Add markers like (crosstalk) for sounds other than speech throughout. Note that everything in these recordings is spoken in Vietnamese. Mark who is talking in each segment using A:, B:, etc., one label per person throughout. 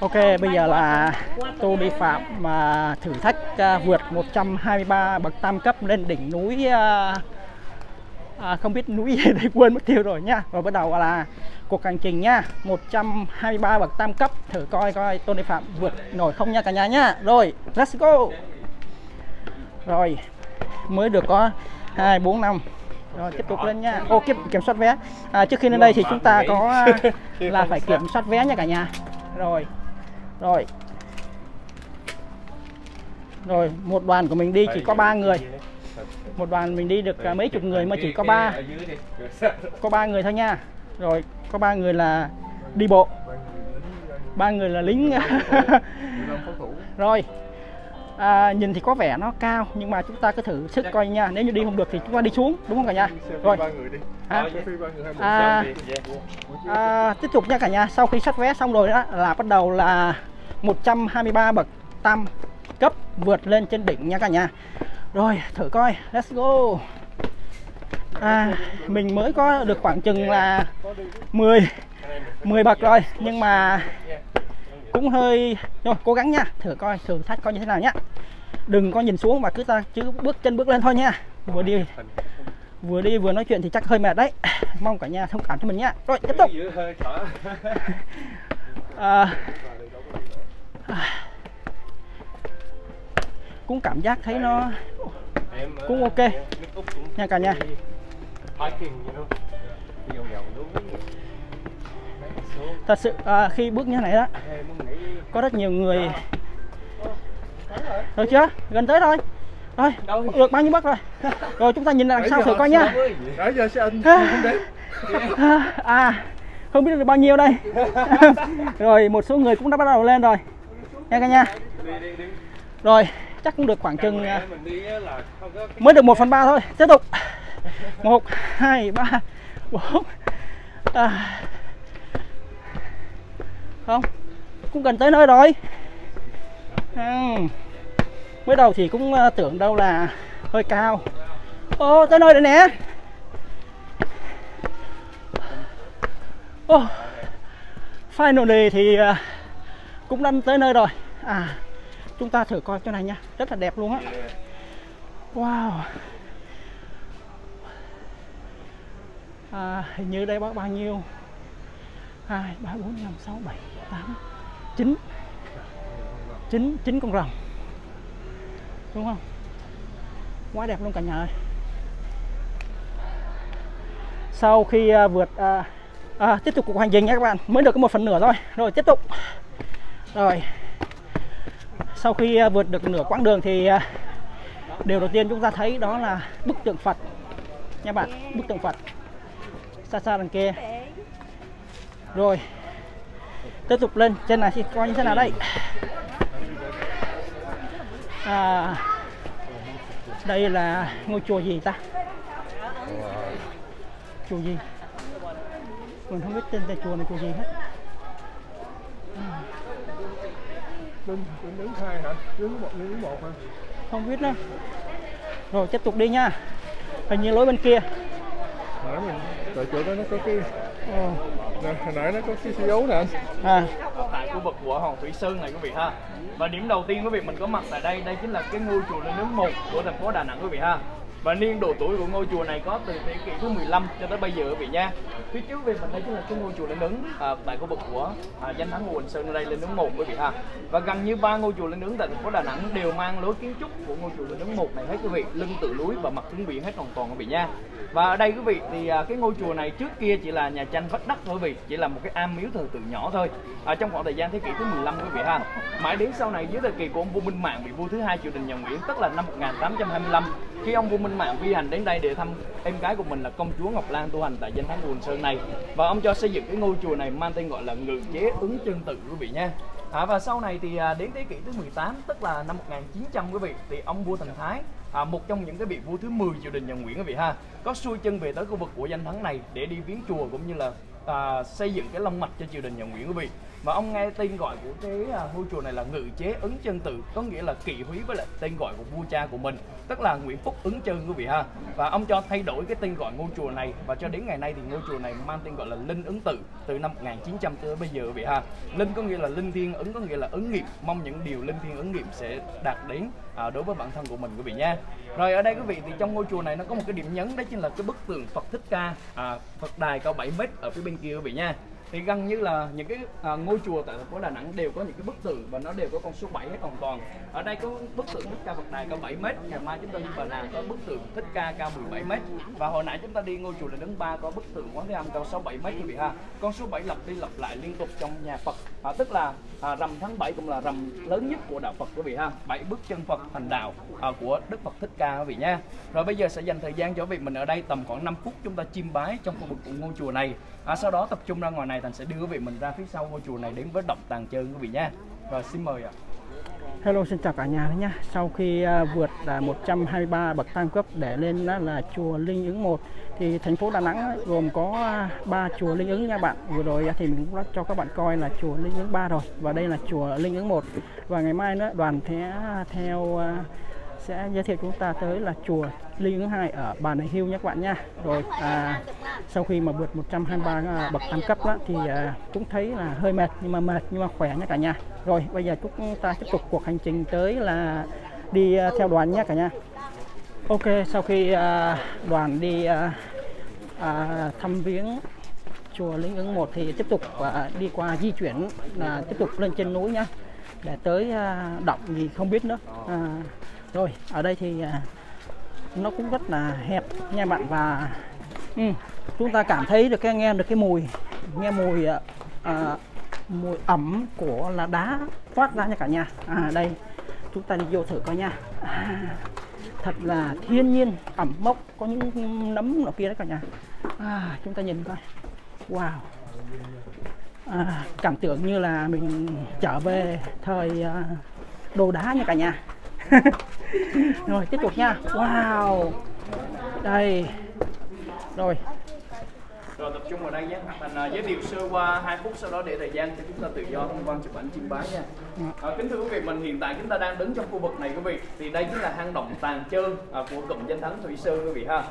A: Ok, bây giờ là tôi đi phạm mà thử thách à, vượt 123 bậc tam cấp lên đỉnh núi à, à, không biết núi gì đây quên mất tiêu rồi nha. Và bắt đầu là cuộc hành trình nha, 123 bậc tam cấp thử coi coi tôi đi phạm vượt nổi không nha cả nhà nhá. Rồi, let's go. Rồi, mới được có 2 4 5 rồi tiếp tục lên nha. Ô kiểm, kiểm soát vé. À, trước khi lên đây thì chúng ta có (laughs) là phải kiểm soát vé nha cả nhà. Rồi rồi. Rồi một đoàn của mình đi chỉ có ba người. một đoàn mình đi được à, mấy chục người mà chỉ có ba. có ba người thôi nha. Rồi có ba người là đi bộ. Ba người là lính. Rồi à, nhìn thì có vẻ nó cao nhưng mà chúng ta cứ thử sức coi nha. Nếu như đi không được thì chúng ta đi xuống đúng không cả nhà? Rồi. à, à, à, tiếp tục nha cả nhà. Sau khi soát vé xong rồi đó là bắt đầu là 123 bậc tam cấp vượt lên trên đỉnh nha cả nhà. Rồi thử coi let's go. À, mình mới có được khoảng chừng là 10 10 bậc rồi nhưng mà cũng hơi rồi cố gắng nha thử coi thử thách coi như thế nào nhá. Đừng có nhìn xuống mà cứ ta chứ bước chân bước lên thôi nha. Vừa đi vừa đi vừa nói chuyện thì chắc hơi mệt đấy. Mong cả nhà thông cảm cho mình nhá. Rồi tiếp tục. À, cũng cảm giác thấy nó cũng ok. Nha cả nhà. Thật sự à, khi bước như thế này đó có rất nhiều người. Được chưa? Gần tới rồi rồi được bao nhiêu bước rồi? Rồi chúng ta nhìn đằng sau thử coi nha.
B: nãy giờ sẽ anh
A: à không biết được bao nhiêu đây. (laughs) Rồi một số người cũng đã bắt đầu lên rồi nha cả nhà. Rồi chắc cũng được khoảng chừng à, mới được 1 phần ba thôi. Tiếp tục. Một hai ba bốn. À. không cũng gần tới nơi rồi. À. mới đầu thì cũng à, tưởng đâu là hơi cao. Ô tới nơi rồi nè. Ô. Finally thì uh, cũng đã tới nơi rồi. À chúng ta thử coi chỗ này nha. Rất là đẹp luôn á. Wow. À, hình như đây có bao nhiêu? Hai ba bốn năm sáu bảy tám chín. Chín chín con rồng. Đúng không? Quá đẹp luôn cả nhà ơi. Sau khi uh, vượt uh, à, tiếp tục cuộc hành trình nha các bạn. Mới được có một phần nửa thôi. Rồi tiếp tục rồi. Sau khi à, vượt được nửa quãng đường thì à, điều đầu tiên chúng ta thấy đó là bức tượng Phật. Nha bạn bức tượng Phật. Xa xa đằng kia. Rồi. Tiếp tục lên trên này thì coi như thế nào đây? À, đây là ngôi chùa gì ta? Chùa gì? Mình không biết tên tại chùa này chùa gì hết.
B: Đứng đứng hai hả đứng một đứng một hả
A: không biết nữa. Rồi tiếp tục đi nha. Hình như lối bên kia.
B: Nãy mình tại chỗ đó nó có cái
A: Ồ.
B: nè, hồi nãy nó có cái xe dấu nè anh
A: à.
C: Tại khu vực của hòn thủy sơn này quý vị ha. Và điểm đầu tiên quý vị mình có mặt tại đây đây chính là cái ngôi chùa lên nướng một của thành phố đà nẵng quý vị ha và niên độ tuổi của ngôi chùa này có từ thế kỷ thứ 15 cho tới bây giờ quý vị nha. Phía trước về mình đây chính là cái ngôi chùa lên nướng à, tại khu vực của à, danh thắng ngũ Quỳnh Sơn ở đây lên nướng một quý vị ha. Và gần như ba ngôi chùa lên nướng tại thành phố Đà Nẵng đều mang lối kiến trúc của ngôi chùa lên nướng một này hết quý vị lưng tự núi và mặt hướng biển hết hoàn toàn quý vị nha. Và ở đây quý vị thì à, cái ngôi chùa này trước kia chỉ là nhà tranh vách đất thôi quý vị chỉ là một cái am miếu thờ tự nhỏ thôi ở trong khoảng thời gian thế kỷ thứ 15 quý vị ha. Mãi đến sau này dưới thời kỳ của ông vua Minh Mạng bị vua thứ hai triều đình nhà Nguyễn tức là năm 1825 khi ông vua Minh Mạng vi hành đến đây để thăm em gái của mình là công chúa Ngọc Lan tu hành tại danh thắng Quỳnh Sơn này. Và ông cho xây dựng cái ngôi chùa này mang tên gọi là ngự chế ứng chân tự quý vị nha. À, và sau này thì à, đến thế kỷ thứ 18 tức là năm 1900 quý vị thì ông vua Thành Thái à, một trong những cái vị vua thứ 10 triều đình nhà Nguyễn quý vị ha có xuôi chân về tới khu vực của danh thắng này để đi viếng chùa cũng như là à, xây dựng cái long mạch cho triều đình nhà Nguyễn quý vị và ông nghe tên gọi của cái à, ngôi chùa này là ngự chế ứng chân tự có nghĩa là kỵ húy với lại tên gọi của vua cha của mình tức là Nguyễn Phúc ứng chân quý vị ha. Và ông cho thay đổi cái tên gọi ngôi chùa này và cho đến ngày nay thì ngôi chùa này mang tên gọi là Linh ứng tự từ năm 1900 tới bây giờ quý vị ha. Linh có nghĩa là linh thiêng ứng có nghĩa là ứng nghiệm mong những điều linh thiêng ứng nghiệm sẽ đạt đến à, đối với bản thân của mình quý vị nha. Rồi ở đây quý vị thì trong ngôi chùa này nó có một cái điểm nhấn đó chính là cái bức tượng Phật Thích Ca à, Phật đài cao 7 mét ở phía bên kia quý vị nha thì gần như là những cái à, ngôi chùa tại thành phố Đà Nẵng đều có những cái bức tượng và nó đều có con số 7 hết hoàn toàn. Ở đây có bức tượng Thích Ca Phật Đài cao 7 mét, ngày mai chúng ta đi vào làm có bức tượng Thích Ca cao 17 mét và hồi nãy chúng ta đi ngôi chùa là đứng Ba có bức tượng Quán Thế Âm cao 67 mét quý vị ha. Con số 7 lặp đi lặp lại liên tục trong nhà Phật. À, tức là à, rằm tháng 7 cũng là rằm lớn nhất của đạo Phật quý vị ha. Bảy bước chân Phật thành đạo à, của Đức Phật Thích Ca quý vị nha. Rồi bây giờ sẽ dành thời gian cho việc mình ở đây tầm khoảng 5 phút chúng ta chiêm bái trong khu vực của ngôi chùa này. À, sau đó tập trung ra ngoài này thành sẽ đưa quý vị mình ra phía sau ngôi chùa này đến với động tàng trơn quý vị nha. Rồi xin mời ạ.
A: Hello xin chào cả nhà đấy nhá. Sau khi uh, vượt à, uh, 123 bậc tam cấp để lên uh, là chùa Linh Ứng 1 thì thành phố Đà Nẵng uh, gồm có à, ba chùa Linh Ứng nha bạn. Vừa rồi uh, thì mình cũng đã cho các bạn coi là chùa Linh Ứng 3 rồi và đây là chùa Linh Ứng 1. Và ngày mai nữa đoàn sẽ theo uh, sẽ giới thiệu chúng ta tới là chùa Linh Ứng hai ở Bà Nại Hưu nhé các bạn nha. Rồi à, sau khi mà vượt 123 à, bậc tam cấp đó, thì à, cũng thấy là hơi mệt nhưng mà mệt nhưng mà khỏe nha cả nhà. Rồi bây giờ chúng ta tiếp tục cuộc hành trình tới là đi à, theo đoàn nhé cả nhà. Ok sau khi à, đoàn đi à, à, thăm viếng chùa Linh Ứng 1 thì tiếp tục à, đi qua di chuyển là tiếp tục lên trên núi nhá để tới à, động gì không biết nữa. À, rồi ở đây thì à, nó cũng rất là hẹp nha bạn và ừ, chúng ta cảm thấy được cái nghe được cái mùi nghe mùi à, à mùi ẩm của là đá toát ra nha cả nhà. À đây chúng ta đi vô thử coi nha. À, thật là thiên nhiên ẩm mốc có những nấm ở kia đấy cả nhà. À, chúng ta nhìn coi. Wow. À, cảm tưởng như là mình trở về thời à, đồ đá nha cả nhà. (laughs) rồi tiếp tục nha. Wow. Đây. Rồi.
C: Rồi tập trung vào đây nhé. Mình uh, giới thiệu sơ qua hai phút sau đó để thời gian cho chúng ta tự do tham quan chụp ảnh chiêm bái nha. À, kính thưa quý vị mình hiện tại chúng ta đang đứng trong khu vực này quý vị. Thì đây chính là hang động tàn trơn à, của cụm danh thắng thủy sơn quý vị ha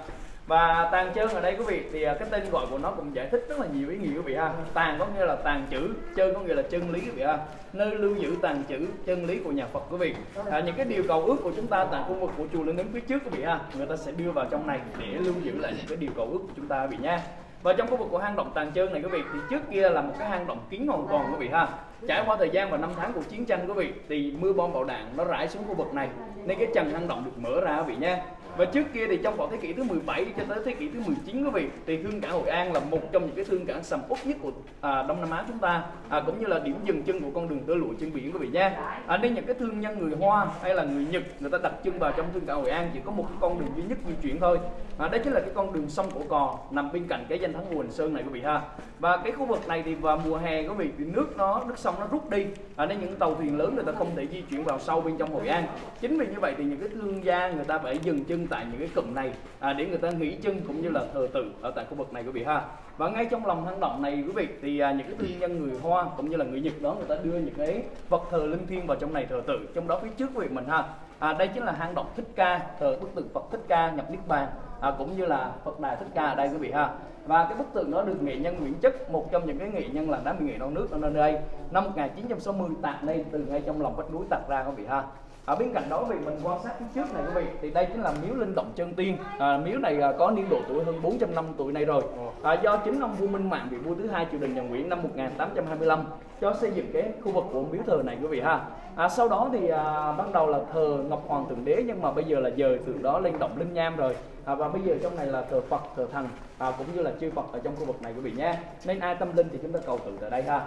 C: và tàn chân ở đây quý vị thì à, cái tên gọi của nó cũng giải thích rất là nhiều ý nghĩa quý vị ha tàn có nghĩa là tàn chữ chân có nghĩa là chân lý quý vị ha nơi lưu giữ tàn chữ chân lý của nhà Phật quý vị. À, những cái điều cầu ước của chúng ta tại khu vực của chùa Linh đứng phía trước quý vị ha người ta sẽ đưa vào trong này để lưu giữ lại những cái điều cầu ước của chúng ta quý vị nha. Và trong khu vực của hang động Tàn Trơn này quý vị thì trước kia là một cái hang động kín hoàn toàn quý vị ha trải qua thời gian và năm tháng của chiến tranh quý vị thì mưa bom bạo đạn nó rải xuống khu vực này nên cái trần hang động được mở ra quý vị nha. Và trước kia thì trong khoảng thế kỷ thứ 17 cho tới thế kỷ thứ 19 quý vị thì thương cảng Hội An là một trong những cái thương cảng sầm uất nhất của à, Đông Nam Á chúng ta à, cũng như là điểm dừng chân của con đường tơ lụa trên biển quý vị nha. À, nên những cái thương nhân người Hoa hay là người Nhật người ta đặt chân vào trong thương cảng Hội An chỉ có một cái con đường duy nhất di chuyển thôi. À, đó chính là cái con đường sông Cổ Cò nằm bên cạnh cái danh thắng hồ Hành Sơn này quý vị ha. Và cái khu vực này thì vào mùa hè quý vị thì nước nó nước sông nó rút đi. À, nên những tàu thuyền lớn người ta không thể di chuyển vào sâu bên trong Hội An. Chính vì như vậy thì những cái thương gia người ta phải dừng chân tại những cái cụm này à, để người ta nghỉ chân cũng như là thờ tự ở tại khu vực này quý vị ha. Và ngay trong lòng hang động này quý vị thì à, những cái thương nhân người Hoa cũng như là người Nhật đó người ta đưa những cái vật thờ linh thiêng vào trong này thờ tự trong đó phía trước quý vị mình ha. À, đây chính là hang động thích ca thờ bức tượng Phật thích ca nhập niết bàn à, cũng như là Phật đài thích ca ở đây quý vị ha. Và cái bức tượng đó được nghệ nhân Nguyễn Chất một trong những cái nghệ nhân là đá mỹ nghệ non nước ở nơi đây năm 1960 tạc lên từ ngay trong lòng vách núi tạc ra quý vị ha. Ở bên cạnh đó vì mình quan sát phía trước này quý vị thì đây chính là miếu linh động chân tiên. À, miếu này à, có niên độ tuổi hơn 400 năm tuổi này rồi. À, do chính ông vua Minh Mạng vị vua thứ hai triều đình nhà Nguyễn năm 1825 cho xây dựng cái khu vực của miếu thờ này quý vị ha. À, sau đó thì à, ban đầu là thờ Ngọc Hoàng Thượng Đế nhưng mà bây giờ là dời từ đó lên động linh nham rồi à, và bây giờ trong này là thờ Phật thờ thần à, cũng như là chư Phật ở trong khu vực này quý vị nha nên ai tâm linh thì chúng ta cầu tự tại đây ha.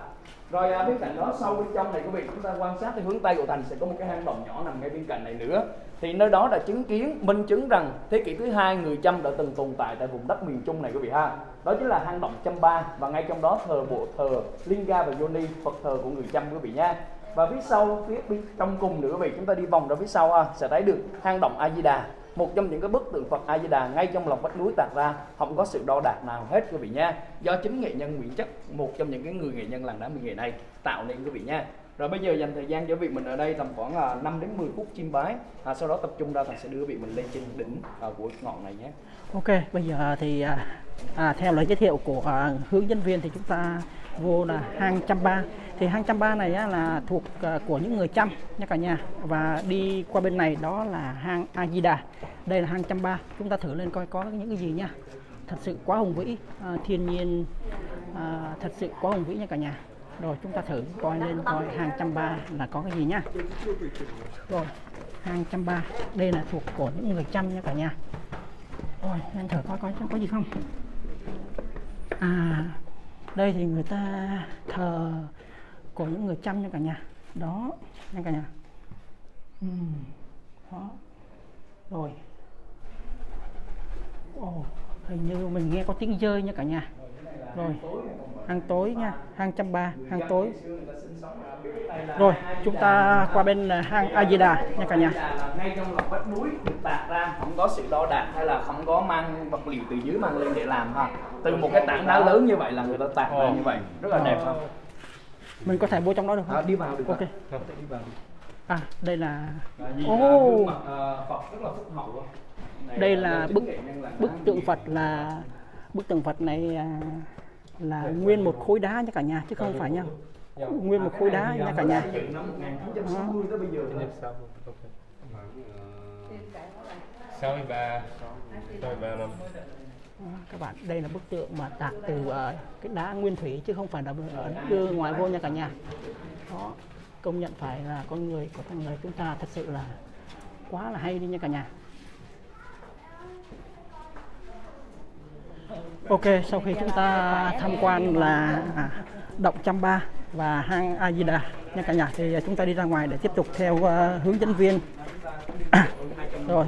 C: Rồi à, bên cạnh đó sau bên trong này quý vị chúng ta quan sát theo hướng tây của thành sẽ có một cái hang động nhỏ nằm ngay bên cạnh này nữa. Thì nơi đó đã chứng kiến minh chứng rằng thế kỷ thứ hai người Chăm đã từng tồn tại tại vùng đất miền Trung này quý vị ha. Đó chính là hang động Chăm Ba và ngay trong đó thờ bộ thờ Linga và Yoni Phật thờ của người Chăm quý vị nha và phía sau phía bên trong cùng nữa quý vị chúng ta đi vòng ra phía sau ha, sẽ thấy được hang động A Di Đà một trong những cái bức tượng Phật A Di Đà ngay trong lòng vách núi tạc ra không có sự đo đạc nào hết quý vị nha. Do chính nghệ nhân Nguyễn Chất một trong những cái người nghệ nhân làng đá mỹ nghệ này tạo nên quý vị nha. Rồi bây giờ dành thời gian cho vị mình ở đây tầm khoảng là 5 đến 10 phút chiêm bái. À, sau đó tập trung ra thằng sẽ đưa vị mình lên trên đỉnh à, của ngọn này nhé.
A: Ok bây giờ thì à, à, theo lời giới thiệu của à, hướng dẫn viên thì chúng ta vô là hang trăm ba thì hang trăm ba này á, là thuộc à, của những người chăm nha cả nhà. Và đi qua bên này đó là hang A đây là hang trăm ba. Chúng ta thử lên coi có những cái gì nha. Thật sự quá hùng vĩ à, thiên nhiên à, thật sự quá hùng vĩ nha cả nhà. Rồi chúng ta thử coi lên coi hang trăm ba là có cái gì nhá rồi hang trăm ba. Đây là thuộc của những người chăm nha cả nhà. Rồi nên thử coi coi có gì không. À đây thì người ta thờ của những người chăm nha cả nhà. Đó nha cả nhà. Ừm, đó. Rồi. Ồ hình như mình nghe có tiếng rơi nha cả nhà. Rồi hang tối nha hang trăm ba hang tối. Rồi chúng ta qua bên là hang A Di Đà nha cả nhà.
C: Là ngay trong lòng vách núi được tạc ra không có sự đo đạc hay là không có mang vật liệu từ dưới mang lên để làm ha. Từ một cái tảng đá lớn như vậy là người ta tạc ra như vậy rất là đẹp ha
A: mình có thể vô trong đó được không?
C: À, đi vào được
A: ok.
C: Đi vào
A: à đây là
C: À, nhìn
A: Ồ.
C: là gương mặt Phật rất là phúc hậu luôn. Này
A: đây
C: là
A: là bức bức tượng. Phật là bức tượng Phật này à, là nguyên một khối đá nha cả nhà chứ không phải nha. Nguyên một khối đá nha cả nhà.
C: Dựng năm 1960 tới bây giờ thôi.
B: sáu mươi ba sáu mươi ba năm
A: các bạn đây là bức tượng mà tạc từ uh, cái đá nguyên thủy chứ không phải là đưa ngoài vô nha cả nhà. Đó công nhận phải là con người của con người chúng ta thật sự là quá là hay đi nha cả nhà. Ok sau khi chúng ta tham quan là à, động trăm ba và hang A Di Đà nha cả nhà thì chúng ta đi ra ngoài để tiếp tục theo uh, hướng dẫn viên. (coughs) Rồi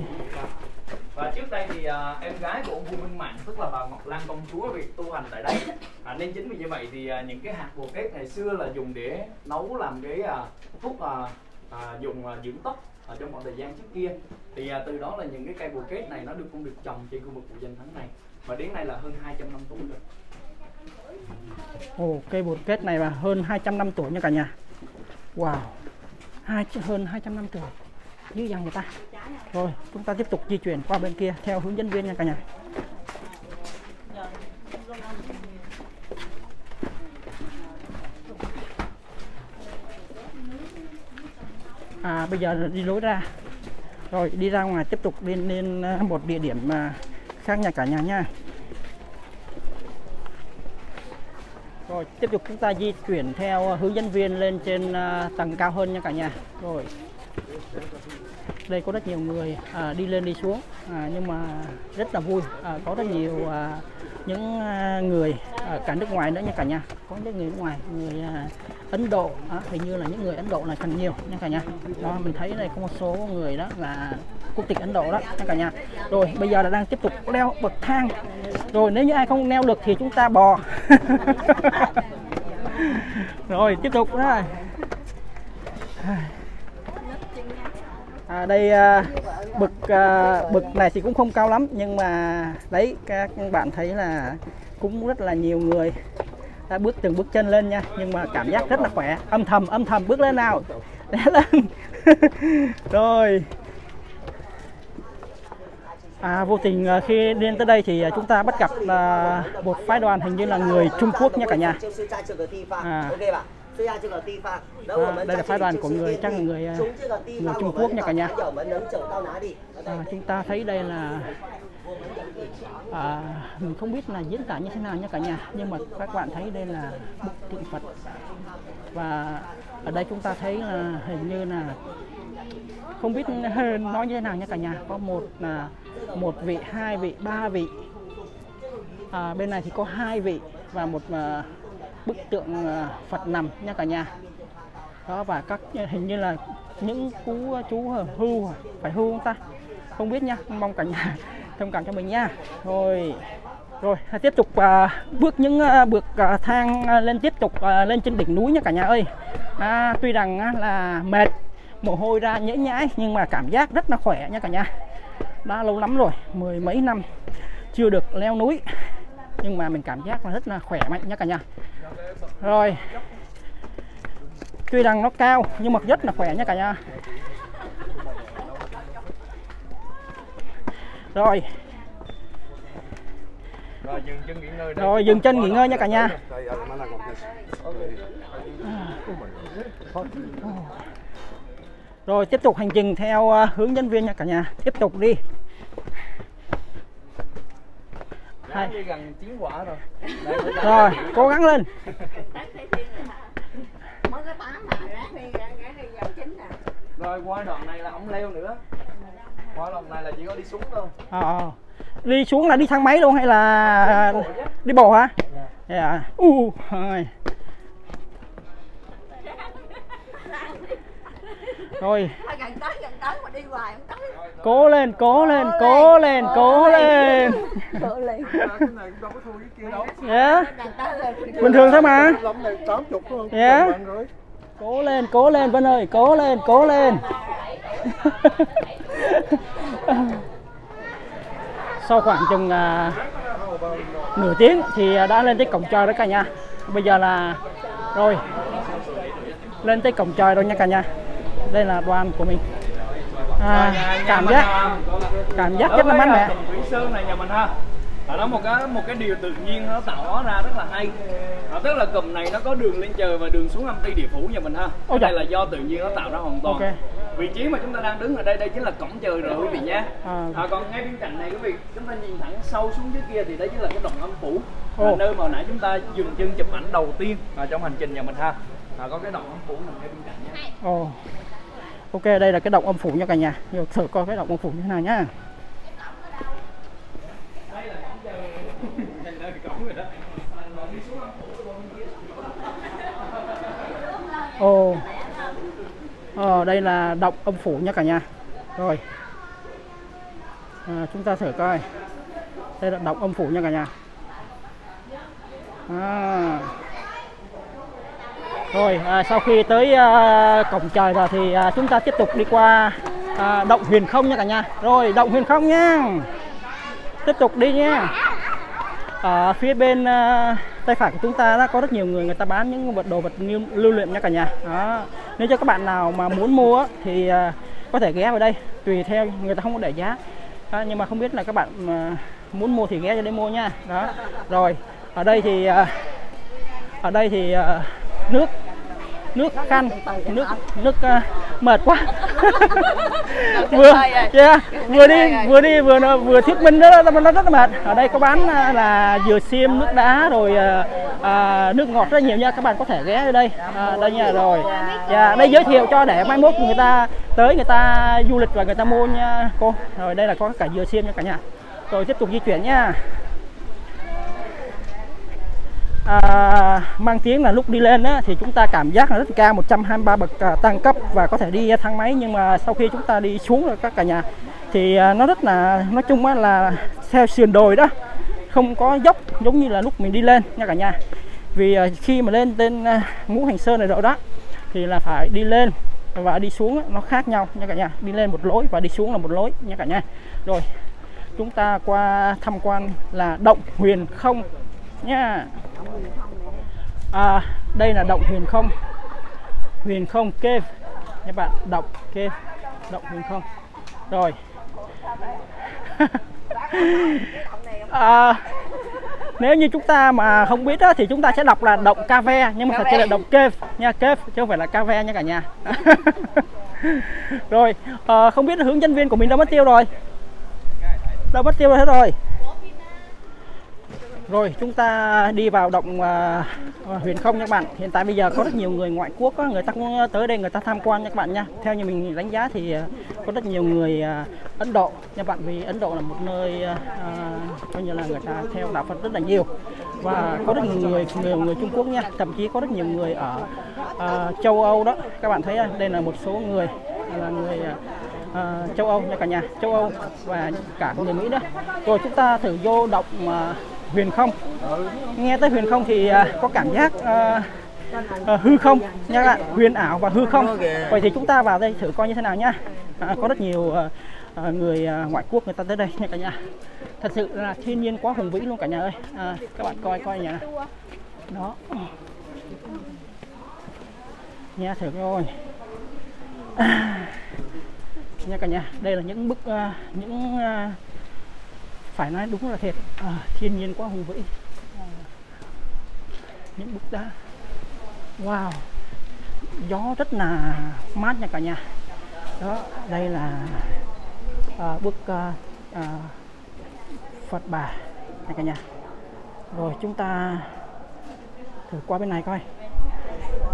C: thì à, em gái của ông Vua Minh Mạng tức là bà Ngọc Lan công chúa việc tu hành tại đây. À, nên chính vì như vậy thì à, những cái hạt bồ kết ngày xưa là dùng để nấu làm cái à, thuốc à, à, dùng à, dưỡng tóc ở trong khoảng thời gian trước kia. Thì à, từ đó là những cái cây bồ kết này nó được cũng được trồng trên khu vực của danh thắng này. Và đến nay là hơn 200 năm tuổi rồi.
A: Ồ, cây bột kết này là hơn 200 năm tuổi nha cả nhà. Wow. Hai, hơn 200 năm tuổi. Dữ dằn người ta. Rồi, chúng ta tiếp tục di chuyển qua bên kia theo hướng dẫn viên nha cả nhà. À, bây giờ đi lối ra. Rồi, đi ra ngoài tiếp tục lên lên à, một địa điểm mà khác nha cả nhà nha. Rồi tiếp tục chúng ta di chuyển theo hướng dẫn viên lên trên à, tầng cao hơn nha cả nhà. Rồi. Đây có rất nhiều người à, đi lên đi xuống à, nhưng mà rất là vui. À, có rất nhiều à, những à, người à, cả nước ngoài nữa nha cả nhà. Có những người nước ngoài, người à, Ấn Độ, à, hình như là những người Ấn Độ là càng nhiều nha cả nhà. Đó mình thấy này có một số người đó là quốc tịch Ấn Độ đó nha cả nhà. Rồi bây giờ là đang tiếp tục leo bậc thang. Rồi nếu như ai không leo được thì chúng ta bò. (laughs) rồi tiếp tục đó à, đây à, bậc à, bậc này thì cũng không cao lắm nhưng mà đấy các bạn thấy là cũng rất là nhiều người đã bước từng bước chân lên nha nhưng mà cảm giác rất là khỏe âm thầm âm thầm bước lên nào (laughs) lên (laughs) rồi À, vô tình à, khi lên tới đây thì à, chúng ta bắt gặp uh, một phái đoàn hình như là người Trung Quốc nha cả nhà. À.
D: À,
A: đây là phái đoàn của người chắc là người à, người Trung Quốc nha cả nhà. À, chúng ta thấy đây là à, mình không biết là diễn tả như thế nào nha cả nhà nhưng mà các bạn thấy đây là bức tượng Phật. Và ở đây chúng ta thấy là hình như là không biết (laughs) nói như thế nào nha cả nhà. Có một là một vị hai vị ba vị. À, bên này thì có hai vị và một à, bức tượng ờ, Phật nằm nha cả nhà. Đó và các hình như là những cú ờ, chú hưu phải hưu không ta? Không biết nha mong cả nhà (laughs) thông cảm cho mình nha. Rồi rồi tiếp tục à, bước những à, bước à, thang à, lên tiếp tục à, lên trên đỉnh núi nha cả nhà ơi. À, tuy rằng à, là mệt mồ hôi ra nhễ nhãi nhưng mà cảm giác rất là khỏe nha cả nhà. Đã lâu lắm rồi mười mấy năm chưa được leo núi nhưng mà mình cảm giác là rất là khỏe mạnh nha cả nhà rồi. Tuy rằng nó cao nhưng mà rất là khỏe nha cả nhà. Rồi.
C: Rồi dừng chân nghỉ ngơi đây.
A: rồi dừng chân nghỉ ngơi nha cả nhà. Rồi tiếp tục hành trình theo ờ, hướng dẫn viên nha cả nhà. Tiếp tục đi
C: Như gần chiến quả rồi.
A: Rồi cố gắng lên.
E: Chín
C: rồi qua đoạn này là không leo nữa. Qua đoạn này là chỉ có đi xuống thôi.
A: Ờ, đi xuống là đi thang máy luôn hay là đi bộ hả? Dạ. U rồi rồi
E: Thôi. Gần tới gần tới mà đi hoài không tới.
A: Cố lên cố lên cố lên cố lên.
E: Cố lên.
A: Dạ. Bình thường thôi mà?
B: Lắm này 80 không
A: Dạ. Cố lên cố lên Vân ơi cố lên cố lên. (laughs) Sau khoảng chừng à, nửa tiếng thì đã lên tới cổng trời đó cả nhà. Bây giờ là rồi. Lên tới cổng trời rồi nha cả nhà đây là đoàn của mình. À, cảm giác cảm giác rất là mát mẻ.
C: Sơn này nhà mình ha là nó một cái một cái điều tự nhiên nó tạo ra rất là hay. À, tức là cụm này nó có đường lên trời và đường xuống âm ty địa phủ nhà mình ha.
A: Ôi trời.
C: là do tự nhiên nó tạo ra hoàn toàn.
A: Ok.
C: vị trí mà chúng ta đang đứng ở đây đây chính là cổng trời rồi quý vị nhé.
A: À.
C: à, còn ngay bên cạnh này quý vị chúng ta nhìn thẳng sâu xuống dưới kia thì đấy chính là cái động âm phủ. Là nơi mà nãy chúng ta dừng chân chụp ảnh đầu tiên à, trong hành trình nhà mình ha. À, có cái động âm phủ nằm ngay bên cạnh nhé.
A: Ok, đây là cái động âm phủ nha cả nhà. Rồi thử coi cái động âm phủ như thế nào nhá. Ồ. Ờ, đây là động âm phủ nha cả nhà. Rồi. À, chúng ta thử coi. Đây là động âm phủ nha cả nhà. À. Rồi à, sau khi tới à, cổng trời rồi thì à, chúng ta tiếp tục đi qua à, động huyền không nha cả nhà. Rồi động huyền không nha. Tiếp tục đi nha. Ở phía bên à, tay phải của chúng ta đã có rất nhiều người người ta bán những vật đồ vật lưu, lưu luyện nha cả nhà. Đó. Nếu cho các bạn nào mà muốn mua thì à, có thể ghé vào đây tùy theo người ta không có để giá. À, nhưng mà không biết là các bạn à, muốn mua thì ghé cho đây mua nha. Đó. Rồi ở đây thì à, ở đây thì à, nước nước khăn nước nước uh, mệt quá. (laughs) Vừa yeah, vừa đi vừa đi vừa vừa thuyết minh đó nó rất là mệt. Ở đây có bán à, là dừa xiêm nước đá rồi à, à, nước ngọt rất nhiều nha. Các bạn có thể ghé ở đây à, đây nha. Rồi dạ đây giới thiệu cho để mai mốt người ta tới người ta du lịch và người ta mua nha cô. Rồi đây là có cả dừa xiêm nha cả nhà. Rồi tiếp tục di chuyển nha à, mang tiếng là lúc đi lên á, thì chúng ta cảm giác là rất cao 123 bậc à, tăng cấp và có thể đi thang máy nhưng mà sau khi chúng ta đi xuống rồi các cả nhà thì à, nó rất là nói chung á, là theo sườn đồi đó không có dốc giống như là lúc mình đi lên nha cả nhà. Vì à, khi mà lên tên à, ngũ hành sơn này rồi đó thì là phải đi lên và đi xuống nó khác nhau nha cả nhà. Đi lên một lối và đi xuống là một lối nha cả nhà. Rồi chúng ta qua tham quan là động huyền không nha. À, đây là động huyền không. Huyền không cave. Nha bạn động cave. Động huyền không. Rồi. (laughs) À, nếu như chúng ta mà không biết đó thì chúng ta sẽ đọc là động cave nhưng mà thật sự là động cave. Nha cave chứ không phải là cave nha cả nhà. (laughs) Rồi à, không biết là hướng dẫn viên của mình đâu mất tiêu rồi. Đâu mất tiêu rồi hết rồi rồi chúng ta đi vào động uh, huyền không nha các bạn. Hiện tại bây giờ có rất nhiều người ngoại quốc á, người ta cũng tới đây người ta tham quan nha các bạn nha. Theo như mình đánh giá thì uh, có rất nhiều người uh, Ấn Độ nha bạn vì Ấn Độ là một nơi uh, coi như là người ta theo đạo Phật rất là nhiều và có rất nhiều người nhiều người Trung Quốc nha, thậm chí có rất nhiều người ở uh, châu Âu đó. Các bạn thấy đây là một số người là người uh, à, châu Âu nha cả nhà, châu Âu và cả người Mỹ nữa. Rồi chúng ta thử vô động uh, huyền không. Nghe tới huyền không thì uh, có cảm giác uh, uh, hư không? Nha các bạn huyền ảo và hư không. Vậy thì chúng ta vào đây thử coi như thế nào nhá. À, có rất nhiều uh, người uh, ngoại quốc người ta tới đây nha cả nhà. Thật sự là thiên nhiên quá hùng vĩ luôn cả nhà ơi. À, các bạn coi coi nhà. Đó. Nha thử rồi à, nha cả nhà đây là những bức uh, những uh, phải nói đúng là thiệt. À, thiên nhiên quá hùng vĩ. À, những bức đá. Wow. Gió rất là mát nha cả nhà. Đó đây là à, bức à, à, Phật bà nha cả nhà. Rồi chúng ta thử qua bên này coi.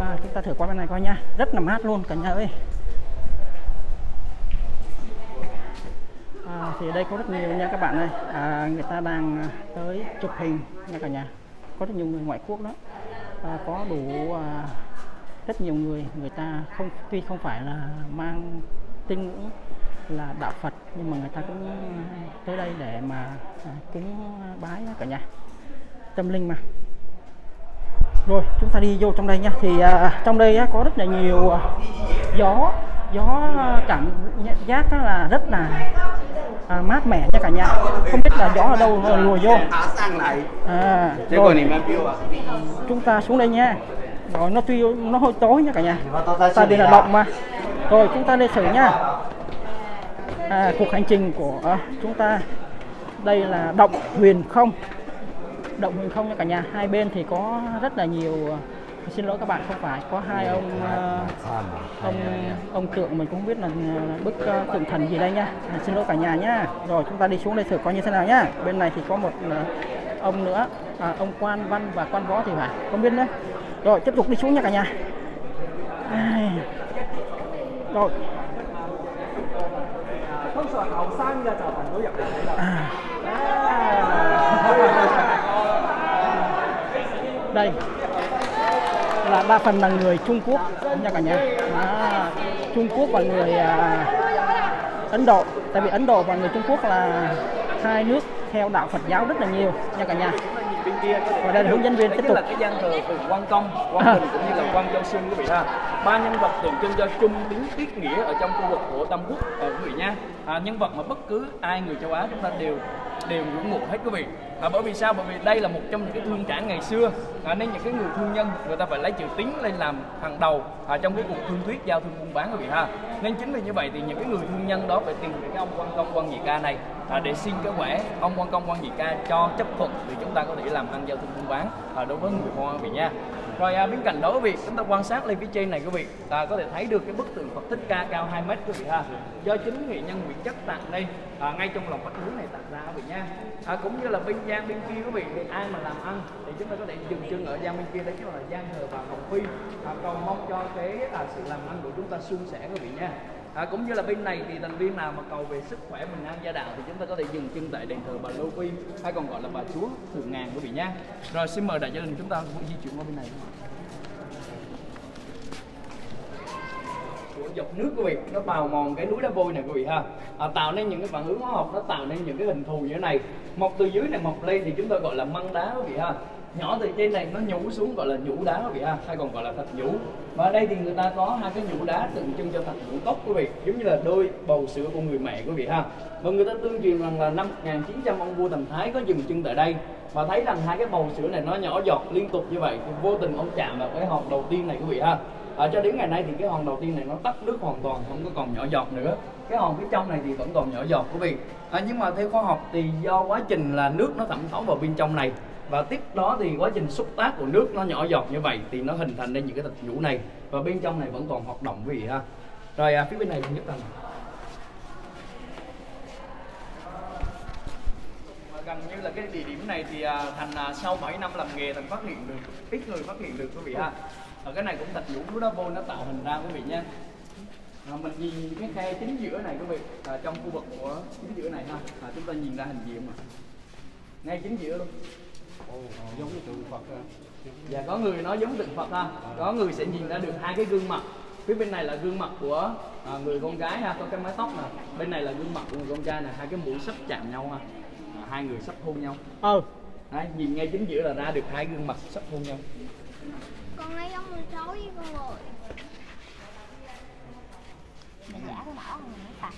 A: À, chúng ta thử qua bên này coi nha. Rất là mát luôn cả nhà ơi. Thì đây có rất nhiều nha các bạn ơi. À, người ta đang à, tới chụp hình nha cả nhà. Có rất nhiều người ngoại quốc đó. À, có đủ à, rất nhiều người người ta không tuy không phải là mang tín ngưỡng là đạo Phật nhưng mà người ta cũng tới đây để mà à, cúng bái cả nhà. Tâm linh mà. Rồi chúng ta đi vô trong đây nha. Thì à, trong đây á, có rất là nhiều à, gió gió à, cảm giác là rất là à, mát mẻ nha cả nhà. Không biết là gió ở đâu mà lùa vô. À, rồi. chúng ta xuống đây nha. Rồi nó tuy nó hơi tối nha cả nhà. Tại vì là động mà. Rồi chúng ta đi thử nha. À, cuộc hành trình của à, chúng ta. Đây là động huyền không. Động huyền không nha cả nhà. Hai bên thì có rất là nhiều à, xin lỗi các bạn không phải. Có hai ông uh, ông ông tượng mình cũng không biết là bức uh, tượng thần gì đây nha à, xin lỗi cả nhà nhá. Rồi chúng ta đi xuống đây thử coi như thế nào nhá. Bên này thì có một uh, ông nữa. À, ông quan văn và quan võ thì phải. Không biết nữa. Rồi tiếp tục đi xuống nha cả nhà. À, rồi. À. đây là đa phần là người Trung Quốc nha cả nhà. À, Trung Quốc và người à, Ấn Độ. Tại vì Ấn Độ và người Trung Quốc là hai nước theo đạo Phật giáo rất là nhiều nha cả nhà. Và đây là hướng dẫn viên tiếp tục.
C: là cái gian thờ từ quan công quan bình cũng như là quan châu xương quý vị ha. Ba nhân vật tượng trưng cho trung tính tiết nghĩa ở trong khu vực của Tam Quốc à, quý vị nha. À, nhân vật mà bất cứ ai người châu Á chúng ta đều đều ngưỡng mộ hết quý vị. À, bởi vì sao? Bởi vì đây là một trong những cái thương cảng ngày xưa. À, nên những cái người thương nhân người ta phải lấy chữ tín lên làm hàng đầu à, trong cái cuộc thương thuyết giao thương buôn bán quý vị ha. Nên chính vì như vậy thì những cái người thương nhân đó phải tìm cái ông quan công quan nhị ca này à, để xin cái quẻ. Ông quan công quan nhị ca cho chấp thuận thì chúng ta có thể làm ăn giao thương buôn bán à, đối với người hoa quý vị nha rồi à, bên cạnh đó quý vị chúng ta quan sát lên phía trên này quý vị ta có thể thấy được cái bức tượng Phật Thích Ca cao 2 mét quý vị ha. Do chính nghệ nhân Nguyễn Chất tặng đây à, ngay trong lòng vách núi này tặng ra quý vị nha. À, cũng như là bên gian bên kia quý vị thì ai mà làm ăn thì chúng ta có thể dừng chân ở gian bên kia đấy chính là gian hờ và Hồng Phi. À, cầu mong cho cái à, sự làm ăn của chúng ta suôn sẻ quý vị nha. À, cũng như là bên này thì thành viên nào mà cầu về sức khỏe mình an gia đạo thì chúng ta có thể dừng chân tại đền thờ bà Lô Phi hay còn gọi là bà Chúa Thượng Ngàn quý vị nha. Rồi xin mời đại gia đình chúng ta cũng di chuyển qua bên này. Của dọc nước quý vị nó bào mòn cái núi đá vôi này quý vị ha à, tạo nên những cái phản ứng hóa học nó tạo nên những cái hình thù như thế này mọc từ dưới này mọc lên thì chúng ta gọi là măng đá quý vị ha nhỏ từ trên này nó nhũ xuống gọi là nhũ đá quý vị ha hay còn gọi là thạch nhũ. Và ở đây thì người ta có hai cái nhũ đá tượng trưng cho thạch nhũ tóc quý vị giống như là đôi bầu sữa của người mẹ quý vị ha. Và người ta tương truyền rằng là năm 1900 ông vua Tần Thái có dừng chân tại đây và thấy rằng hai cái bầu sữa này nó nhỏ giọt liên tục như vậy thì vô tình ông chạm vào cái hòn đầu tiên này quý vị ha. À, cho đến ngày nay thì cái hòn đầu tiên này nó tắt nước hoàn toàn không có còn nhỏ giọt nữa. Cái hòn phía trong này thì vẫn còn nhỏ giọt quý vị. À, nhưng mà theo khoa học thì do quá trình là nước nó thẩm thấu vào bên trong này và tiếp đó thì quá trình xúc tác của nước nó nhỏ giọt như vậy thì nó hình thành nên những cái thạch nhũ này. Và bên trong này vẫn còn hoạt động vì ha. Rồi à, phía bên này nhất là gần như là cái địa điểm này thì à, thành à, sau 7 năm làm nghề thành phát hiện được ít người phát hiện được quý vị ha. Ở cái này cũng thạch nhũ núi đá vôi nó tạo hình ra quý vị nha. À, mình nhìn cái khe chính giữa này quý vị à, trong khu vực của chính giữa này ha. À, chúng ta nhìn ra hình gì mà. Ngay chính giữa luôn
B: giống như tượng Phật.
C: Dạ có người nói giống tượng Phật ha. Có người sẽ nhìn ra được hai cái gương mặt. Phía bên này là gương mặt của à, người con gái ha, có cái mái tóc nè. Bên này là gương mặt của người con trai nè, hai cái mũi sắp chạm nhau ha. À, Hai người sắp hôn nhau.
A: Ừ.
C: Đấy, nhìn ngay chính giữa là ra được hai gương mặt sắp hôn nhau.
F: Con lấy giống như chó với con rồi giả cái đỏ này nó tặng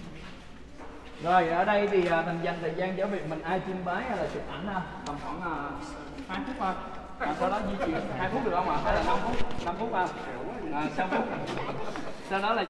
C: rồi ở đây thì à, mình dành thời gian cho việc mình ai chiêm bái hay là chụp ảnh ha? Tầm khoảng à, hai phút thôi. À, sau đó di chuyển. Hai phút được không ạ? Hay là năm phút? Năm phút ha à, à sáu phút. Sau đó là